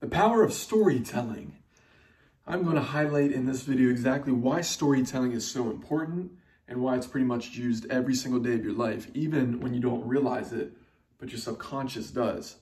The power of storytelling. I'm going to highlight in this video exactly why storytelling is so important and why it's pretty much used every single day of your life, even when you don't realize it, but your subconscious does.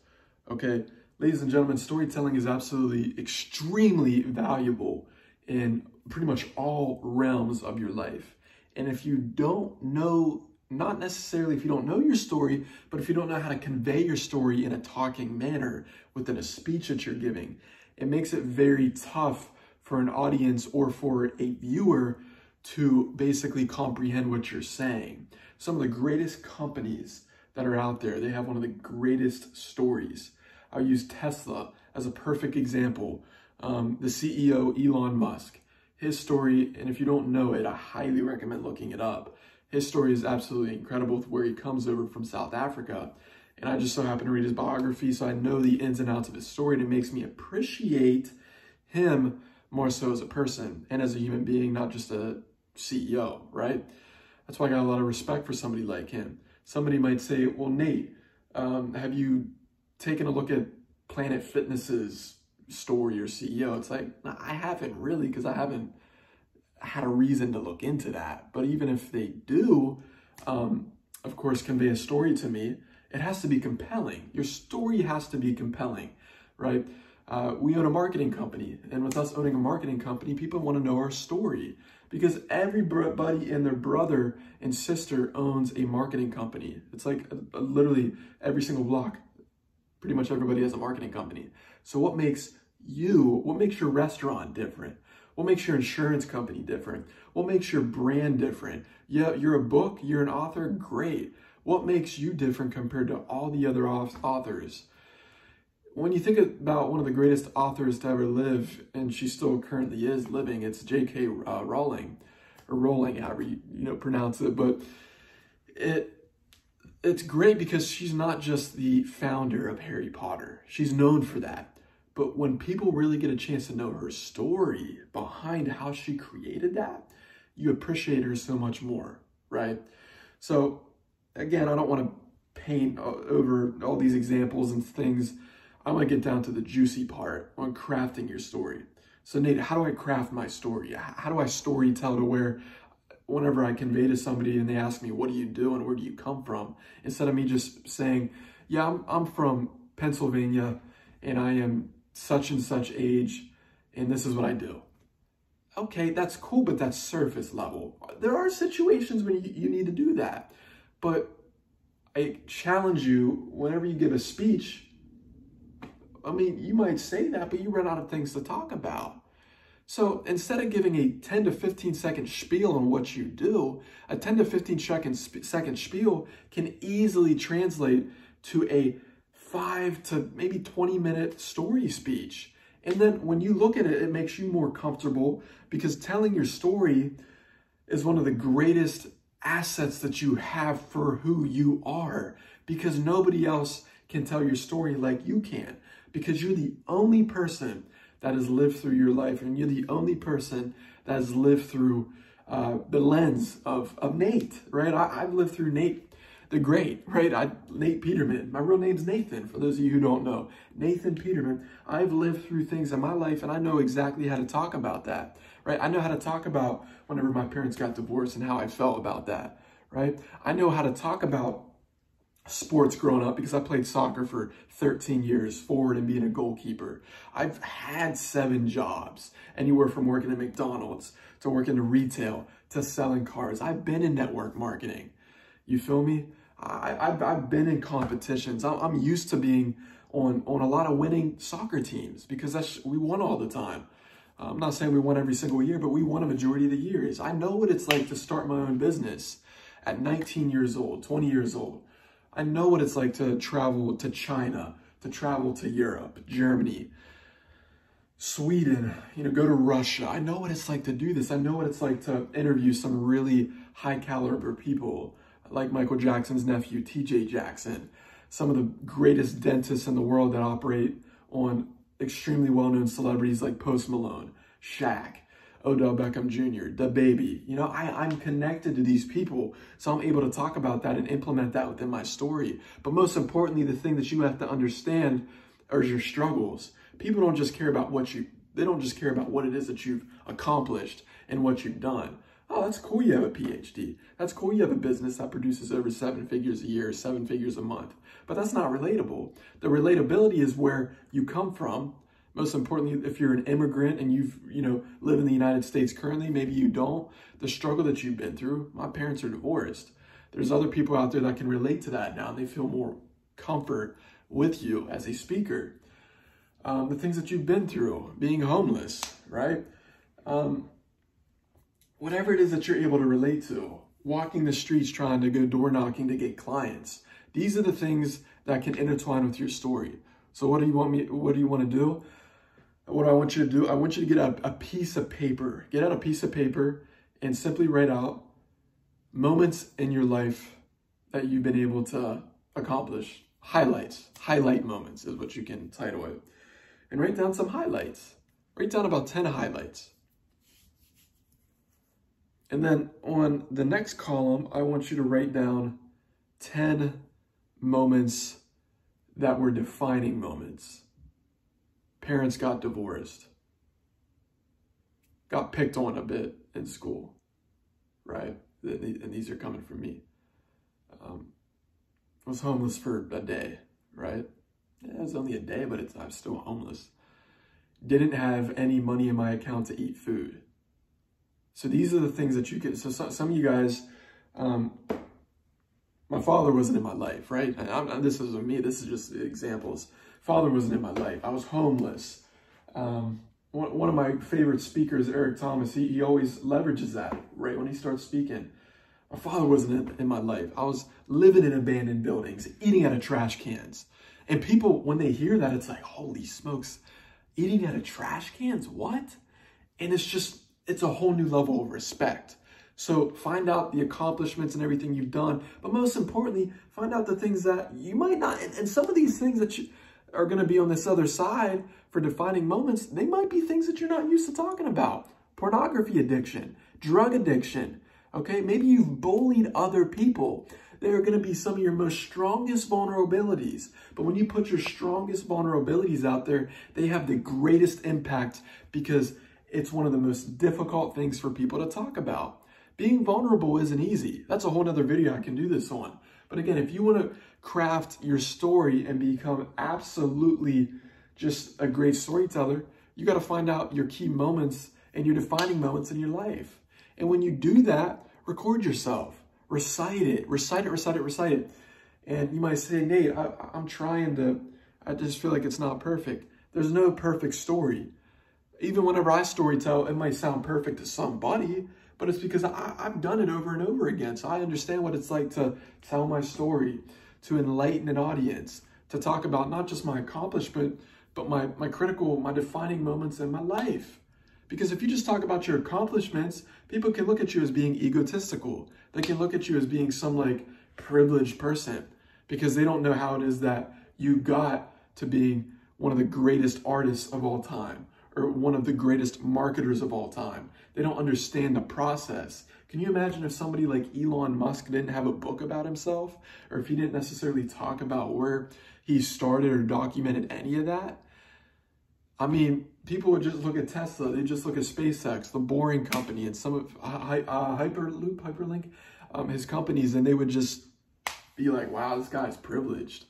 Okay, ladies and gentlemen, storytelling is absolutely extremely valuable in pretty much all realms of your life. And if you don't know, not necessarily if you don't know your story, but if you don't know how to convey your story in a talking manner within a speech that you're giving, it makes it very tough for an audience or for a viewer to basically comprehend what you're saying. Some of the greatest companies that are out there, they have one of the greatest stories. I'll use Tesla as a perfect example. Um, the CEO, Elon Musk, his story, and if you don't know it, I highly recommend looking it up. His story is absolutely incredible with where he comes over from South Africa. And I just so happen to read his biography, so I know the ins and outs of his story, and it makes me appreciate him more so as a person and as a human being, not just a CEO, right? That's why I got a lot of respect for somebody like him. Somebody might say, well, Nate, um, have you taken a look at Planet Fitness's story or CEO? It's like, I haven't really because I haven't had a reason to look into that. But even if they do, um, of course, convey a story to me, it has to be compelling. Your story has to be compelling, right? Uh, we own a marketing company, and with us owning a marketing company, people want to know our story because everybody and their brother and sister owns a marketing company. It's like a, a, literally every single block, pretty much everybody has a marketing company. So what makes you, what makes your restaurant different? What makes your insurance company different? What makes your brand different? Yeah, you're a book, you're an author, great. What makes you different compared to all the other authors? when you think about one of the greatest authors to ever live, and she still currently is living, it's J.K. Uh, Rowling, or Rowling, however you, you know pronounce it. But it it's great because she's not just the founder of Harry Potter. She's known for that. But when people really get a chance to know her story behind how she created that, you appreciate her so much more, right? So again, I don't want to paint uh, over all these examples and things I want to get down to the juicy part on crafting your story. So Nate, how do I craft my story? How do I story tell to where whenever I convey to somebody and they ask me, what do you do and where do you come from? Instead of me just saying, yeah, I'm, I'm from Pennsylvania and I am such and such age and this is what I do. Okay, that's cool, but that's surface level. There are situations when you, you need to do that. But I challenge you, whenever you give a speech, I mean, you might say that, but you run out of things to talk about. So instead of giving a 10 to 15 second spiel on what you do, a 10 to 15 second, second spiel can easily translate to a five to maybe 20 minute story speech. And then when you look at it, it makes you more comfortable because telling your story is one of the greatest assets that you have for who you are because nobody else can tell your story like you can because you're the only person that has lived through your life and you're the only person that has lived through uh, the lens of, of Nate, right? I, have lived through Nate the Great, right? I, Nate Peterman. My real name's Nathan, for those of you who don't know. Nathan Peterman. I've lived through things in my life and I know exactly how to talk about that, right? I know how to talk about whenever my parents got divorced and how I felt about that, right? I know how to talk about sports growing up because I played soccer for 13 years, forward and being a goalkeeper. I've had seven jobs, anywhere from working at McDonald's to working in retail to selling cars. I've been in network marketing. You feel me? I, have I've been in competitions. I'm used to being on, on a lot of winning soccer teams because that's, we won all the time. Uh, I'm not saying we won every single year, but we won a majority of the years. I know what it's like to start my own business at 19 years old, 20 years old. I know what it's like to travel to China, to travel to Europe, Germany, Sweden, you know, go to Russia. I know what it's like to do this. I know what it's like to interview some really high caliber people like Michael Jackson's nephew, TJ Jackson, some of the greatest dentists in the world that operate on extremely well-known celebrities like Post Malone, Shaq, Odell Beckham Jr., the baby. You know, I, I'm connected to these people, so I'm able to talk about that and implement that within my story. But most importantly, the thing that you have to understand or your struggles. People don't just care about what you, they don't just care about what it is that you've accomplished and what you've done. Oh, that's cool you have a PhD. That's cool you have a business that produces over seven figures a year, seven figures a month. But that's not relatable. The relatability is where you come from. Most importantly, if you're an immigrant and you've, you know, live in the United States currently, maybe you don't, the struggle that you've been through. My parents are divorced. There's other people out there that can relate to that now and they feel more comfort with you as a speaker. Um, the things that you've been through, being homeless, right? Um, whatever it is that you're able to relate to, walking the streets trying to go door knocking to get clients. These are the things that can intertwine with your story. So what do you want me, what do you want to do? What do I want you to do, I want you to get a, a piece of paper, get out a piece of paper and simply write out moments in your life that you've been able to accomplish. Highlights, highlight moments is what you can title it. And write down some highlights. Write down about 10 highlights. And then on the next column, I want you to write down 10 moments that were defining moments. Parents got divorced, got picked on a bit in school, right? And these are coming from me. Um, was homeless for a day, right? Yeah, it was only a day, but I'm still homeless. Didn't have any money in my account to eat food so these are the things that you can, so some, of you guys, um, my father wasn't in my life, right? This isn't me, this is just examples. Father wasn't in my life. I was homeless. Um, one, one of my favorite speakers, Eric Thomas, he, he always leverages that right when he starts speaking. My father wasn't in, in my life. I was living in abandoned buildings, eating out of trash cans. And people, when they hear that, it's like, holy smokes, eating out of trash cans? What? And it's just, it's a whole new level of respect. So find out the accomplishments and everything you've done, but most importantly, find out the things that you might not, and, some of these things that you are going to be on this other side for defining moments, they might be things that you're not used to talking about. Pornography addiction, drug addiction, okay? Maybe you've bullied other people. They are going to be some of your most strongest vulnerabilities. But when you put your strongest vulnerabilities out there, they have the greatest impact because it's one of the most difficult things for people to talk about. Being vulnerable isn't easy. That's a whole nother video I can do this on. But again, if you want to craft your story and become absolutely just a great storyteller, you got to find out your key moments and your defining moments in your life. And when you do that, record yourself, recite it, recite it, recite it, recite it. And you might say, Nate, I, I'm trying to, I just feel like it's not perfect. There's no perfect story even whenever I story tell, it might sound perfect to somebody, but it's because I, have done it over and over again. So I understand what it's like to tell my story, to enlighten an audience, to talk about not just my accomplishment, but my, my critical, my defining moments in my life. Because if you just talk about your accomplishments, people can look at you as being egotistical. They can look at you as being some like privileged person because they don't know how it is that you got to being one of the greatest artists of all time or one of the greatest marketers of all time. They don't understand the process. Can you imagine if somebody like Elon Musk didn't have a book about himself, or if he didn't necessarily talk about where he started or documented any of that? I mean, people would just look at Tesla, they just look at SpaceX, the Boring Company, and some of uh, Hyperloop, Hyperlink, um, his companies, and they would just be like, wow, this guy's privileged.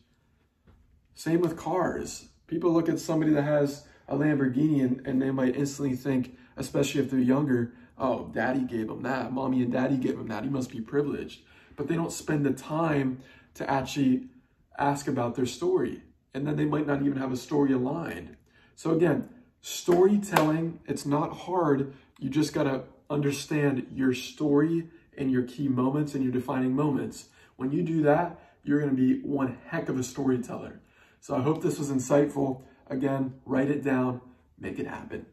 Same with cars. People look at somebody that has a Lamborghini and, and they might instantly think, especially if they're younger, oh, daddy gave him that, mommy and daddy gave him that, he must be privileged. But they don't spend the time to actually ask about their story. And then they might not even have a story aligned. So again, storytelling, it's not hard. You just got to understand your story and your key moments and your defining moments. When you do that, you're going to be one heck of a storyteller. So I hope this was insightful. Again, write it down, make it happen.